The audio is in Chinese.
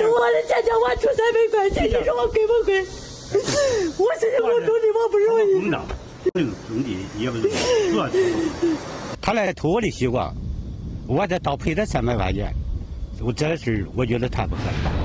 我的钱叫我出三百块钱，你说我给不给？我现在我种地我不容易。种地也不容易，他来偷我的西瓜，我再倒赔他三百块钱，我这事我觉得太不合理。